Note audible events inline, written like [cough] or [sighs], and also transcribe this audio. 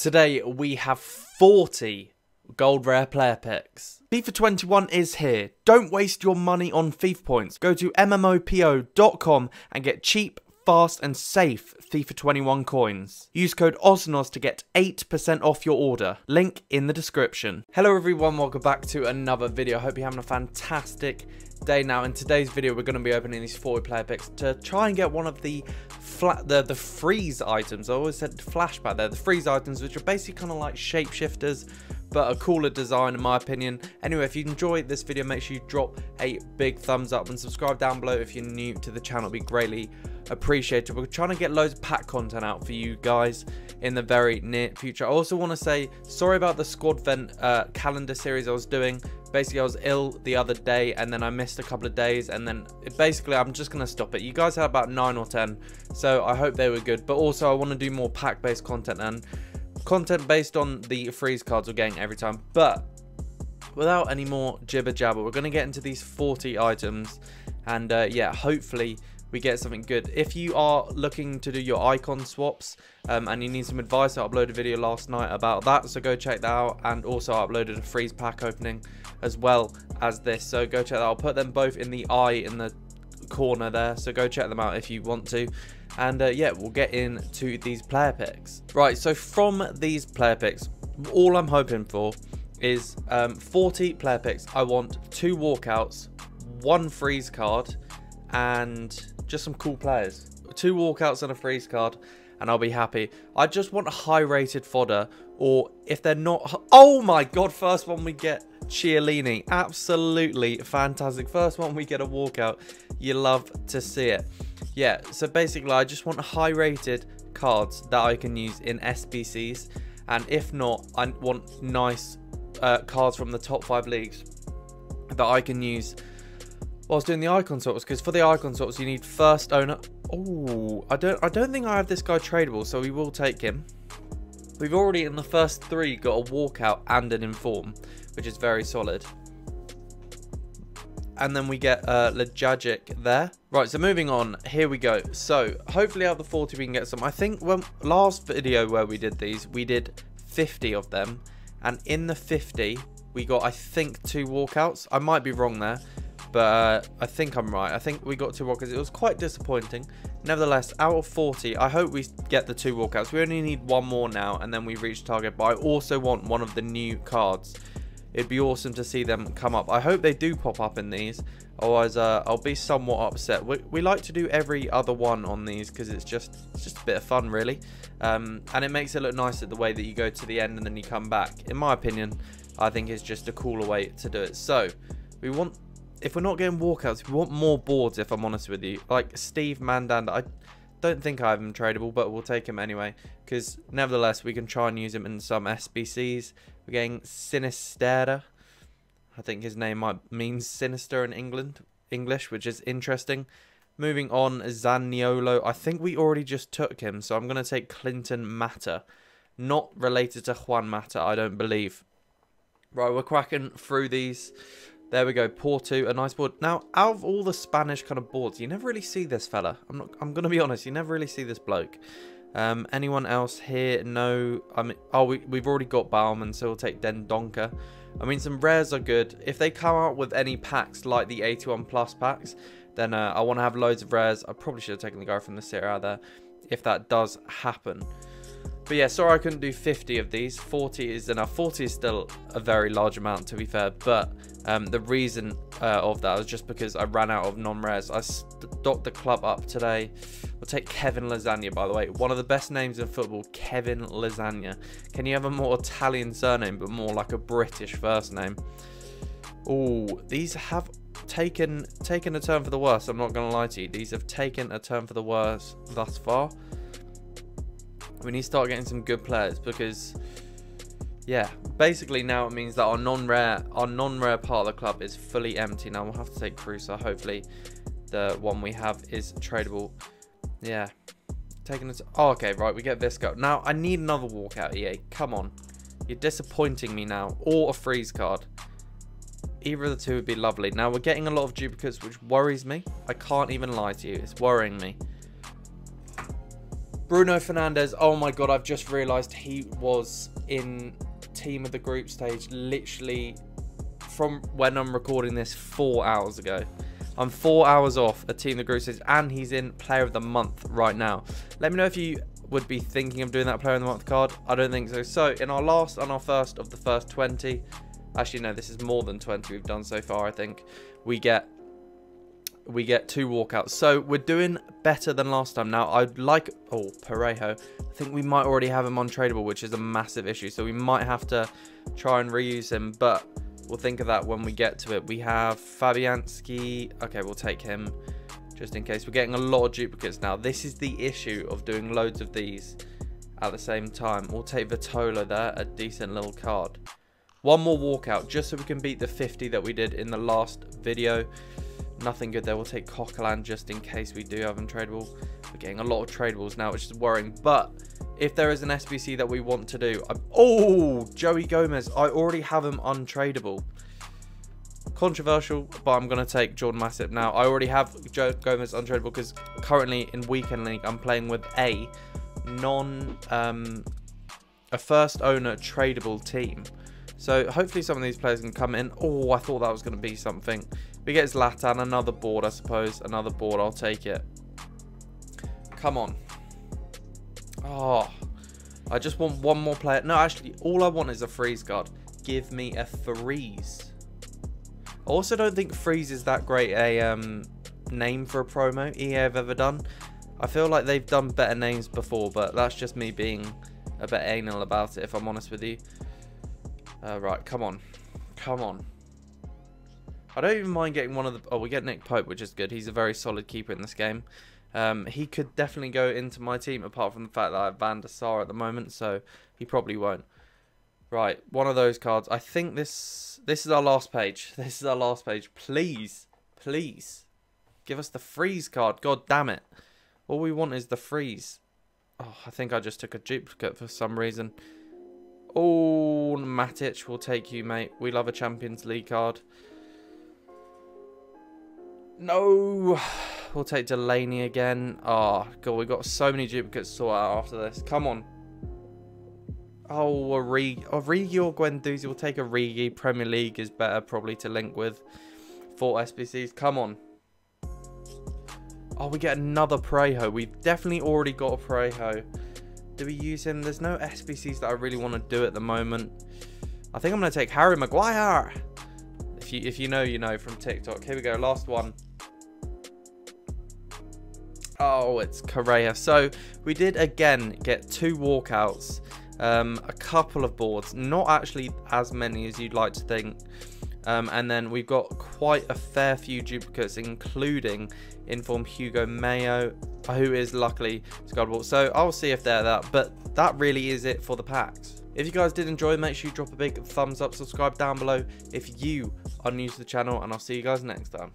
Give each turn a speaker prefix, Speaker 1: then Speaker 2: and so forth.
Speaker 1: Today we have 40 gold rare player picks. FIFA 21 is here. Don't waste your money on FIFA points. Go to MMOPO.com and get cheap, fast and safe FIFA 21 coins. Use code OZNOZ to get 8% off your order. Link in the description. Hello everyone, welcome back to another video. Hope you're having a fantastic day now. In today's video, we're going to be opening these 40 player picks to try and get one of the flat the the freeze items. I always said flashback there. The freeze items, which are basically kind of like shapeshifters, but a cooler design in my opinion. Anyway, if you enjoyed this video, make sure you drop a big thumbs up and subscribe down below if you're new to the channel. It'd be greatly appreciated. We're trying to get loads of pack content out for you guys in the very near future. I also want to say sorry about the squad vent uh, calendar series I was doing basically I was ill the other day and then I missed a couple of days and then basically I'm just going to stop it. You guys had about 9 or 10 so I hope they were good but also I want to do more pack based content and content based on the freeze cards we're getting every time but without any more jibber jabber we're going to get into these 40 items and uh, yeah hopefully we get something good. If you are looking to do your icon swaps um, and you need some advice, I uploaded a video last night about that, so go check that out. And also I uploaded a freeze pack opening as well as this, so go check that. out. I'll put them both in the eye in the corner there, so go check them out if you want to. And uh, yeah, we'll get into these player picks. Right, so from these player picks, all I'm hoping for is um, 40 player picks. I want two walkouts, one freeze card, and just some cool players. Two walkouts and a freeze card, and I'll be happy. I just want high-rated fodder, or if they're not... Oh my god, first one we get Chiellini. Absolutely fantastic. First one we get a walkout. You love to see it. Yeah, so basically I just want high-rated cards that I can use in SBCs, and if not, I want nice uh, cards from the top five leagues that I can use whilst doing the icon swaps because for the icon swaps you need first owner. Oh i don't i don't think i have this guy tradable so we will take him. We've already in the first three got a walkout and an inform which is very solid. And then we get uh Ljajic there. Right so moving on here we go. So hopefully out of the 40 we can get some. I think when last video where we did these we did 50 of them. And in the 50 we got i think two walkouts. I might be wrong there but uh, I think I'm right. I think we got two walkouts. It was quite disappointing. Nevertheless, out of 40, I hope we get the two walkouts. We only need one more now, and then we reach target. But I also want one of the new cards. It'd be awesome to see them come up. I hope they do pop up in these. Otherwise, uh, I'll be somewhat upset. We, we, like to do every other one on these because it's just it's just a bit of fun, really. Um, and it makes it look nicer the way that you go to the end and then you come back. In my opinion, I think it's just a cooler way to do it. So, we want if we're not getting walkouts, we want more boards, if I'm honest with you. Like Steve Mandanda, I don't think I have him tradable, but we'll take him anyway. Because nevertheless, we can try and use him in some SBCs. We're getting Sinisterra. I think his name might mean sinister in England, English, which is interesting. Moving on, Zaniolo. I think we already just took him, so I'm going to take Clinton Mata. Not related to Juan Mata, I don't believe. Right, we're cracking through these. There we go, Porto, a nice board. Now, out of all the Spanish kind of boards, you never really see this fella. I'm not. I'm gonna be honest, you never really see this bloke. Um, anyone else here? No. I mean, oh, we, we've already got Baumann, so we'll take Dendoncker. I mean, some rares are good. If they come out with any packs like the 81 plus packs, then uh, I want to have loads of rares. I probably should have taken the guy from the Serie out there if that does happen. But yeah, sorry I couldn't do 50 of these. 40 is enough. 40 is still a very large amount, to be fair. But um, the reason uh, of that was just because I ran out of non-res. I stocked the club up today. We'll take Kevin Lasagna, by the way. One of the best names in football, Kevin Lasagna. Can you have a more Italian surname, but more like a British first name? Oh, these have taken taken a turn for the worse. I'm not going to lie to you. These have taken a turn for the worse thus far. We need to start getting some good players because yeah, basically now it means that our non-rare our non-rare part of the club is fully empty. Now we'll have to take Crusoe. Hopefully the one we have is tradable. Yeah. Taking it. Oh, okay, right. We get this go. Now I need another walkout, EA. Come on. You're disappointing me now. Or a freeze card. Either of the two would be lovely. Now we're getting a lot of duplicates, which worries me. I can't even lie to you. It's worrying me. Bruno Fernandes. Oh my god, I've just realised he was in team of the group stage literally from when I'm recording this four hours ago. I'm four hours off a team of the group stage and he's in player of the month right now. Let me know if you would be thinking of doing that player of the month card. I don't think so. So in our last and our first of the first 20, actually no, this is more than 20 we've done so far, I think. We get we get two walkouts. So we're doing better than last time. Now, I'd like... Oh, Parejo. I think we might already have him untradeable, which is a massive issue. So we might have to try and reuse him. But we'll think of that when we get to it. We have Fabianski. Okay, we'll take him just in case. We're getting a lot of duplicates now. This is the issue of doing loads of these at the same time. We'll take Vitolo there, a decent little card. One more walkout, just so we can beat the 50 that we did in the last video. Nothing good there. We'll take Coquelin just in case we do have them tradable. We're getting a lot of tradables now, which is worrying. But if there is an SBC that we want to do... I'm, oh, Joey Gomez. I already have him untradeable. Controversial, but I'm going to take Jordan Matip now. I already have Joe Gomez untradeable because currently in Weekend League, I'm playing with a non... Um, a first owner tradable team. So hopefully some of these players can come in. Oh, I thought that was going to be something. We get Zlatan, another board, I suppose. Another board, I'll take it. Come on. Oh, I just want one more player. No, actually, all I want is a freeze card. Give me a freeze. I also don't think freeze is that great a um, name for a promo EA have ever done. I feel like they've done better names before, but that's just me being a bit anal about it, if I'm honest with you. Uh, right, come on. Come on. I don't even mind getting one of the... Oh, we get Nick Pope, which is good. He's a very solid keeper in this game. Um, he could definitely go into my team, apart from the fact that I have Van der Sar at the moment, so he probably won't. Right, one of those cards. I think this this is our last page. [laughs] This is our last page. Please, please, give us the freeze card. God damn it. All we want is the freeze. Oh, I think I just took a duplicate for some reason. Oh, Matic, we'll take you, mate. We love a Champions League card. No. [sighs] We'll take Delaney again. Oh, God, we've got so many duplicates to sort out after this. Come on. Oh, Origi, Origi or Guendouzi. We'll take Origi. Premier League is better probably to link with. Four SBCs. Come on. Oh, we get another Parejo. We've definitely already got a Parejo. Do we use him? There's no SBCs that I really want to do at the moment. I think I'm going to take Harry Maguire. If you, if you know, you know from TikTok. Here we go. Last one. Oh, it's Correa. So we did again get two walkouts, um, a couple of boards, not actually as many as you'd like to think. Um, and then we've got quite a fair few duplicates, including Inform Hugo Mayo, who is luckily Scudwall. So I'll see if they're that. But that really is it for the packs. If you guys did enjoy, make sure you drop a big thumbs up, subscribe down below if you are new to the channel, and I'll see you guys next time.